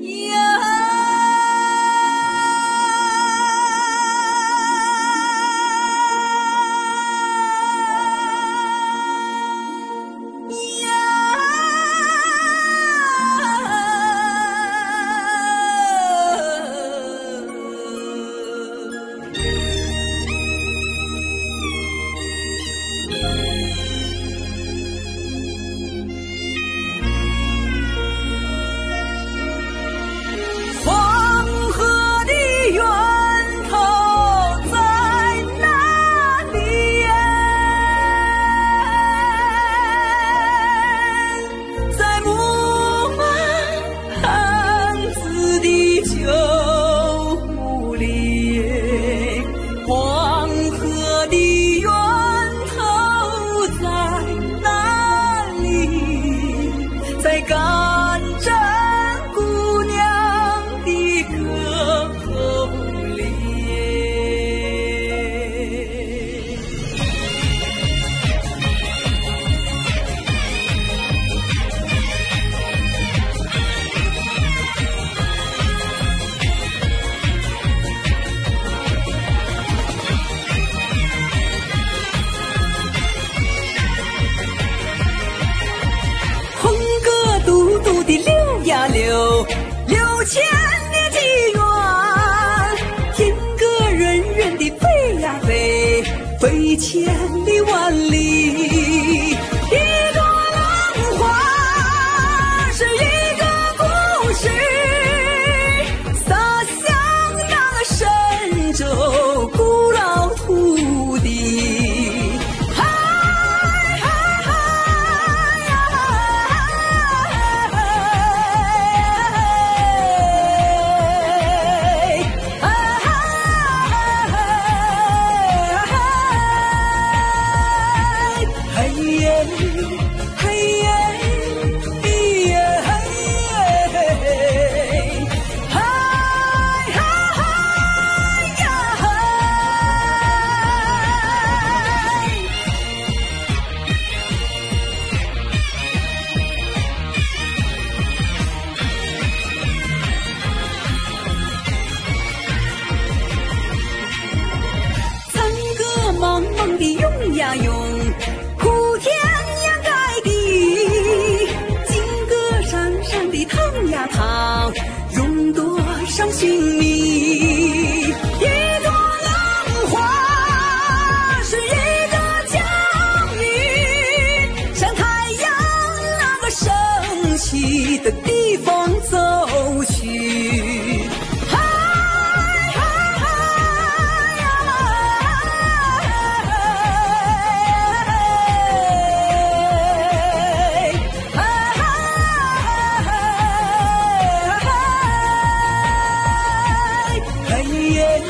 Yeah. 飞千里万里。you.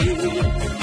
you.